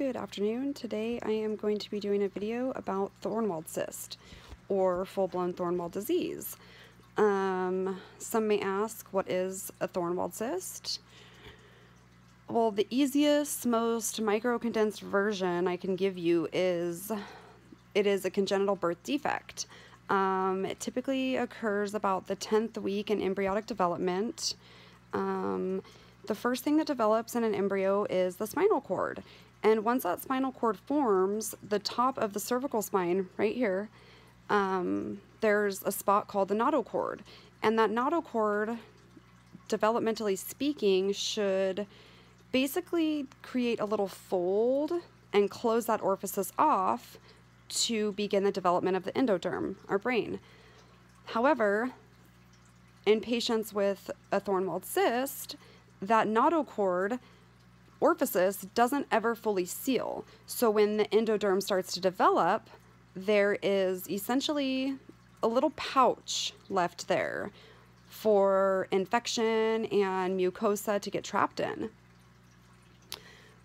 Good afternoon. Today I am going to be doing a video about Thornwaldt cyst or full-blown Thornwaldt disease. Um, some may ask, what is a Thornwaldt cyst? Well, the easiest, most micro-condensed version I can give you is it is a congenital birth defect. Um, it typically occurs about the 10th week in embryonic development. Um, the first thing that develops in an embryo is the spinal cord. And once that spinal cord forms, the top of the cervical spine, right here, um, there's a spot called the notochord. And that notochord, developmentally speaking, should basically create a little fold and close that orifice off to begin the development of the endoderm, our brain. However, in patients with a Thornwaldt cyst, that notochord orifice doesn't ever fully seal. So when the endoderm starts to develop, there is essentially a little pouch left there for infection and mucosa to get trapped in.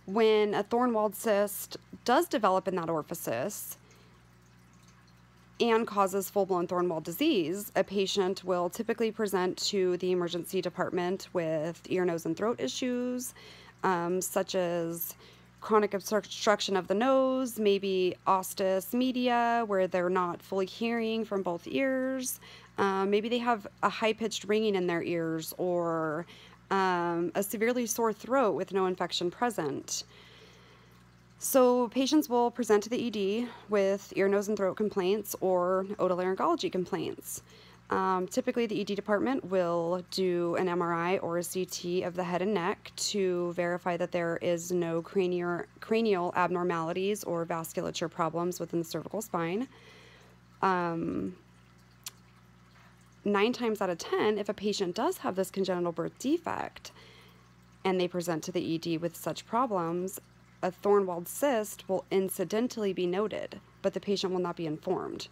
When a Thornwaldt cyst does develop in that orifice, and causes full-blown Thornwaldt disease, a patient will typically present to the emergency department with ear, nose, and throat issues, um, such as chronic obstruction of the nose, maybe otitis media, where they're not fully hearing from both ears. Um, maybe they have a high-pitched ringing in their ears or um, a severely sore throat with no infection present. So patients will present to the ED with ear, nose, and throat complaints or otolaryngology complaints. Um, typically, the ED department will do an MRI or a CT of the head and neck to verify that there is no cranial, cranial abnormalities or vasculature problems within the cervical spine. Um, nine times out of ten, if a patient does have this congenital birth defect and they present to the ED with such problems, a Thornwaldt cyst will incidentally be noted, but the patient will not be informed.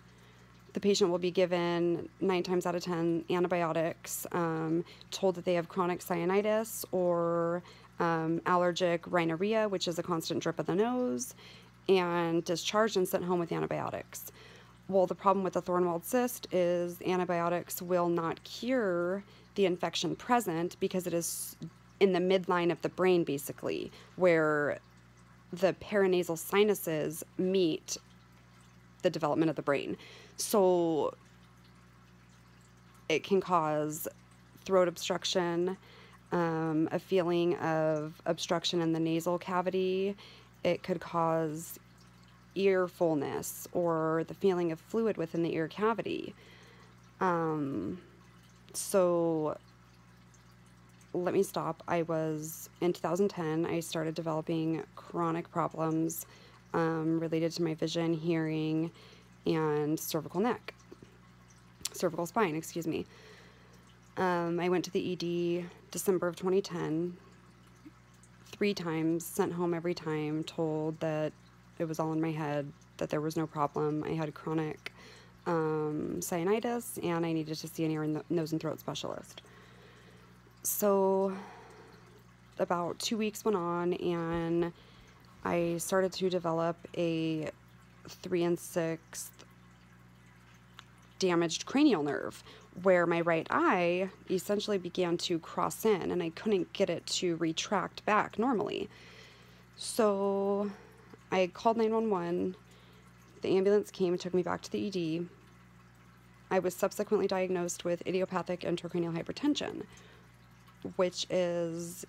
The patient will be given nine times out of 10 antibiotics, um, told that they have chronic sinusitis or um, allergic rhinorrhea, which is a constant drip of the nose, and discharged and sent home with antibiotics. Well, the problem with the Thornwaldt cyst is antibiotics will not cure the infection present because it is in the midline of the brain, basically, where the paranasal sinuses meet the development of the brain. So it can cause throat obstruction, um, a feeling of obstruction in the nasal cavity. It could cause ear fullness or the feeling of fluid within the ear cavity. Um, so let me stop. I was in 2010, I started developing chronic problems um, related to my vision, hearing, and cervical neck, cervical spine, excuse me. Um, I went to the ED December of 2010, three times, sent home every time, told that it was all in my head, that there was no problem. I had chronic um, sinusitis, and I needed to see an ear, and nose, and throat specialist so about two weeks went on and I started to develop a three and sixth damaged cranial nerve where my right eye essentially began to cross in and I couldn't get it to retract back normally. So I called 911. The ambulance came and took me back to the ED. I was subsequently diagnosed with idiopathic intracranial hypertension, which is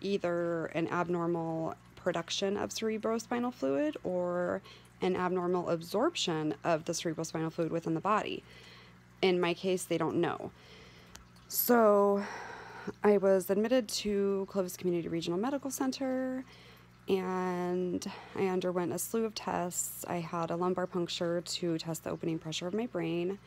either an abnormal production of cerebrospinal fluid or an abnormal absorption of the cerebrospinal fluid within the body. In my case, they don't know. So I was admitted to Clovis Community Regional Medical Center and I underwent a slew of tests. I had a lumbar puncture to test the opening pressure of my brain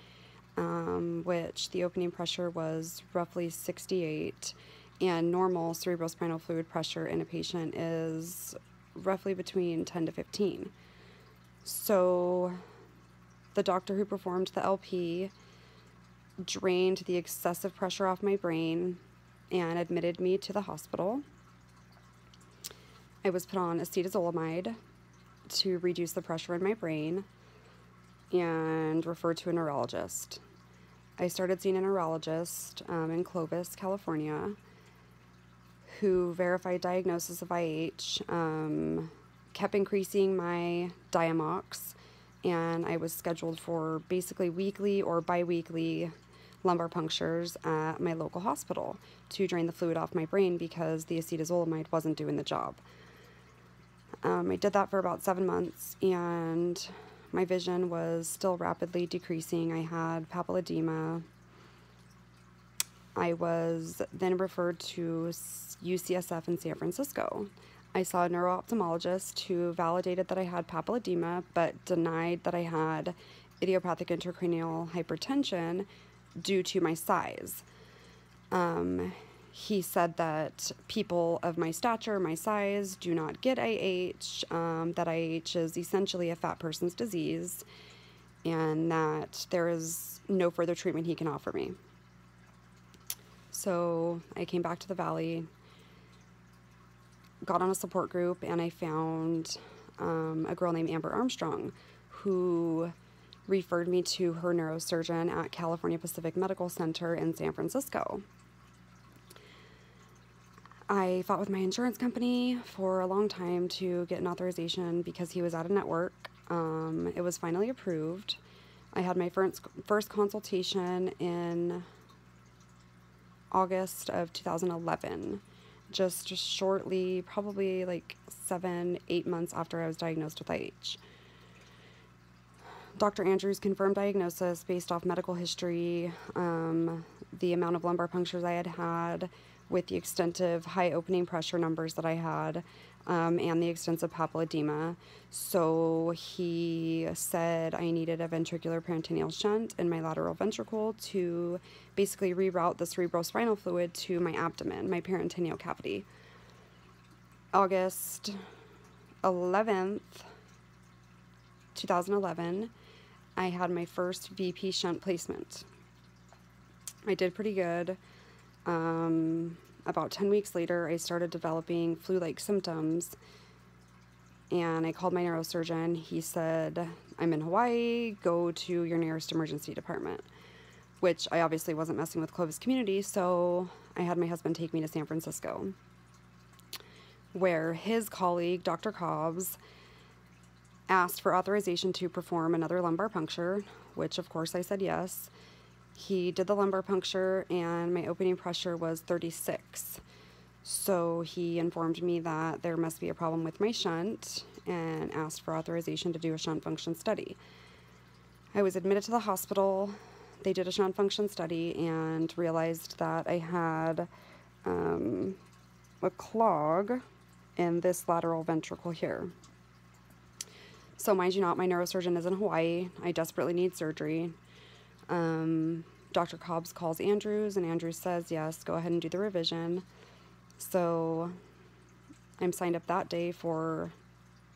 um, which the opening pressure was roughly 68, and normal cerebrospinal fluid pressure in a patient is roughly between 10 to 15. So the doctor who performed the LP drained the excessive pressure off my brain and admitted me to the hospital. I was put on acetazolamide to reduce the pressure in my brain and referred to a neurologist. I started seeing a neurologist um, in Clovis, California, who verified diagnosis of IH, um, kept increasing my Diamox, and I was scheduled for basically weekly or biweekly lumbar punctures at my local hospital to drain the fluid off my brain because the acetazolamide wasn't doing the job. Um, I did that for about seven months, and my vision was still rapidly decreasing. I had papilledema. I was then referred to UCSF in San Francisco. I saw a neuro-ophthalmologist who validated that I had papilledema but denied that I had idiopathic intracranial hypertension due to my size. Um, he said that people of my stature, my size, do not get IH, um, that IH is essentially a fat person's disease, and that there is no further treatment he can offer me. So I came back to the Valley, got on a support group, and I found um, a girl named Amber Armstrong who referred me to her neurosurgeon at California Pacific Medical Center in San Francisco. I fought with my insurance company for a long time to get an authorization because he was out of network. Um, it was finally approved. I had my first, first consultation in August of 2011, just shortly, probably like seven, eight months after I was diagnosed with IH. Dr. Andrews confirmed diagnosis based off medical history, um, the amount of lumbar punctures I had had, with the extensive high opening pressure numbers that I had um, and the extensive papilledema. So he said I needed a ventricular peritoneal shunt in my lateral ventricle to basically reroute the cerebrospinal fluid to my abdomen, my peritoneal cavity. August 11th, 2011, I had my first VP shunt placement. I did pretty good. Um, about 10 weeks later, I started developing flu like symptoms. And I called my neurosurgeon. He said, I'm in Hawaii, go to your nearest emergency department. Which I obviously wasn't messing with Clovis community, so I had my husband take me to San Francisco, where his colleague, Dr. Cobbs, asked for authorization to perform another lumbar puncture, which of course I said yes. He did the lumbar puncture and my opening pressure was 36. So he informed me that there must be a problem with my shunt and asked for authorization to do a shunt function study. I was admitted to the hospital. They did a shunt function study and realized that I had um, a clog in this lateral ventricle here. So, mind you not, my neurosurgeon is in Hawaii. I desperately need surgery. Um, Dr. Cobbs calls Andrews, and Andrews says, Yes, go ahead and do the revision. So I'm signed up that day for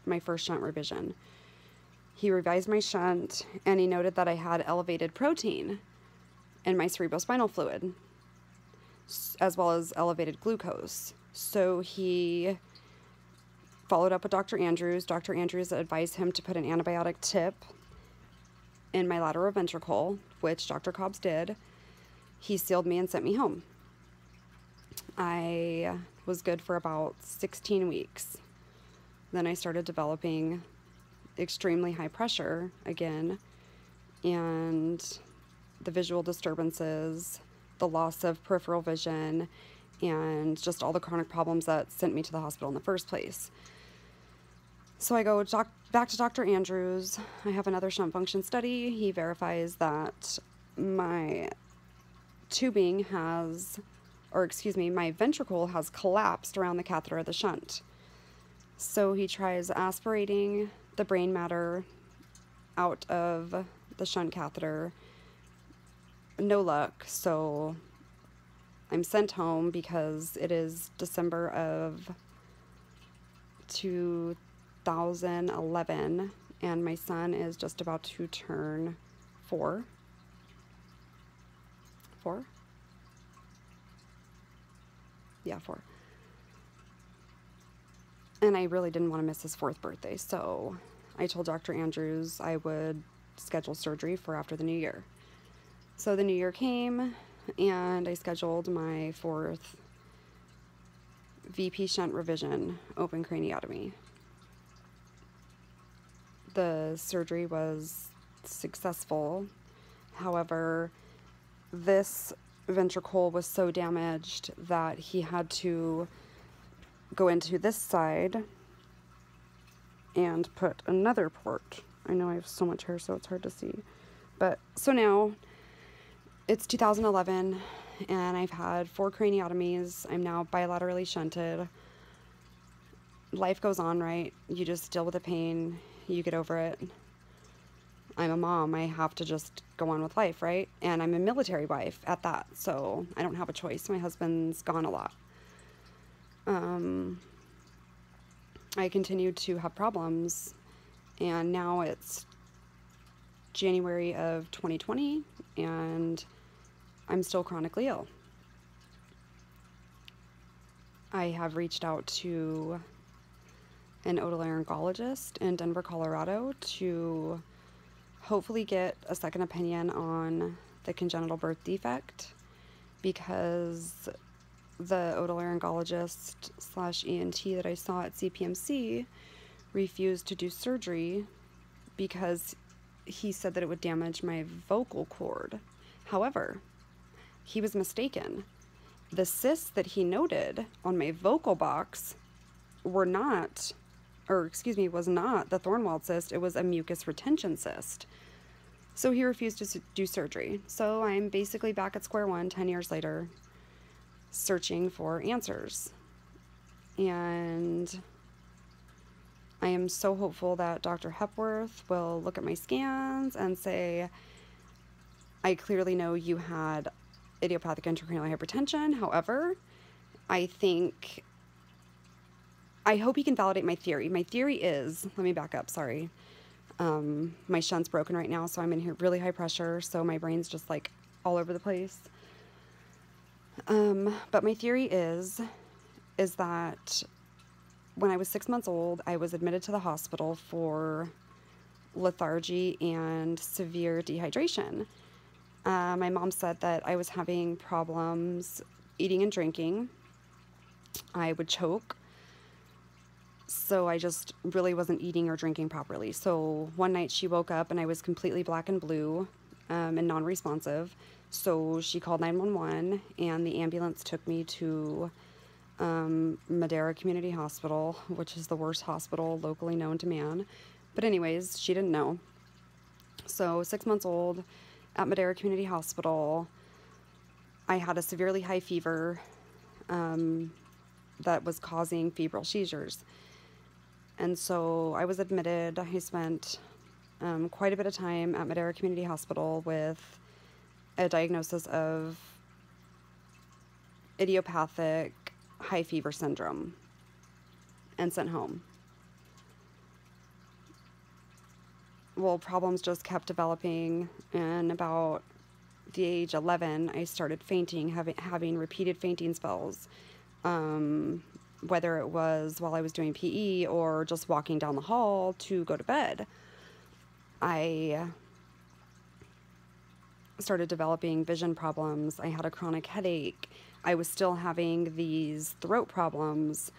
my first shunt revision. He revised my shunt and he noted that I had elevated protein in my cerebrospinal fluid, as well as elevated glucose. So he followed up with Dr. Andrews. Dr. Andrews advised him to put an antibiotic tip in my lateral ventricle, which Dr. Cobbs did. He sealed me and sent me home. I was good for about 16 weeks. Then I started developing extremely high pressure again, and the visual disturbances, the loss of peripheral vision, and just all the chronic problems that sent me to the hospital in the first place. So I go doc- back to Dr. Andrews. I have another shunt function study. He verifies that my tubing has, or excuse me, my ventricle has collapsed around the catheter of the shunt. So he tries aspirating the brain matter out of the shunt catheter. No luck. So I'm sent home because it is December of 2000. 2011, and my son is just about to turn four. Four? Yeah, four. and I really didn't want to miss his fourth birthday, so I told Dr. Andrews I would schedule surgery for after the new year. So the new year came, and I scheduled my fourth VP shunt revision open craniotomy. The surgery was successful. However, this ventricle was so damaged that he had to go into this side and put another port. I know I have so much hair, so it's hard to see. But so now it's 2011 and I've had four craniotomies. I'm now bilaterally shunted. Life goes on, right? You just deal with the pain, you get over it. I'm a mom. I have to just go on with life, right? And I'm a military wife at that, so I don't have a choice. My husband's gone a lot. Um, I continued to have problems, and now it's January of 2020, and I'm still chronically ill. I have reached out to an otolaryngologist in Denver, Colorado to hopefully get a second opinion on the congenital birth defect because the otolaryngologist slash ENT that I saw at CPMC refused to do surgery because he said that it would damage my vocal cord. However, he was mistaken. The cysts that he noted on my vocal box were not or excuse me, was not the Thornwaldt cyst, it was a mucus retention cyst. So he refused to do surgery. So I'm basically back at square one 10 years later, searching for answers. And I am so hopeful that Dr. Hepworth will look at my scans and say, I clearly know you had idiopathic intracranial hypertension. However, I think I hope he can validate my theory. My theory is, let me back up, sorry. Um, my shunt's broken right now, so I'm in here really high pressure, so my brain's just like all over the place. Um, but my theory is, is that when I was six months old, I was admitted to the hospital for lethargy and severe dehydration. Uh, my mom said that I was having problems eating and drinking. I would choke so I just really wasn't eating or drinking properly. So one night she woke up and I was completely black and blue um, and non responsive. So she called 911 and the ambulance took me to um, Madera Community Hospital, which is the worst hospital locally known to man. But, anyways, she didn't know. So, six months old at Madera Community Hospital, I had a severely high fever um, that was causing febrile seizures. And so I was admitted. I spent um, quite a bit of time at Madera Community Hospital with a diagnosis of idiopathic high fever syndrome and sent home. Well, problems just kept developing, and about the age 11, I started fainting, having, having repeated fainting spells. Um, whether it was while I was doing PE or just walking down the hall to go to bed, I started developing vision problems. I had a chronic headache. I was still having these throat problems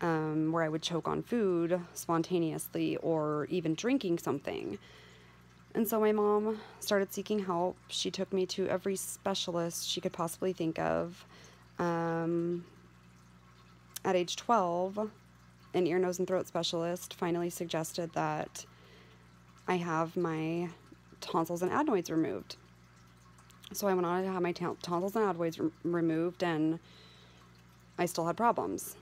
um, where I would choke on food spontaneously or even drinking something. And so my mom started seeking help. She took me to every specialist she could possibly think of. Um, at age 12, an ear, nose, and throat specialist finally suggested that I have my tonsils and adenoids removed. So I went on to have my tonsils and adenoids re removed, and I still had problems.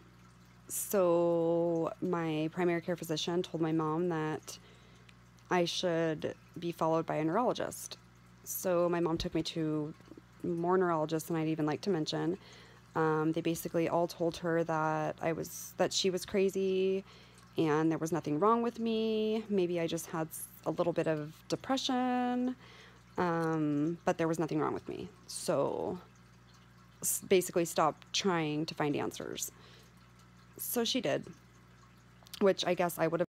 So my primary care physician told my mom that I should be followed by a neurologist. So my mom took me to more neurologists than I'd even like to mention. Um, they basically all told her that I was that she was crazy and there was nothing wrong with me. Maybe I just had a little bit of depression, um, but there was nothing wrong with me. So basically, stop trying to find answers. So she did. which I guess I would have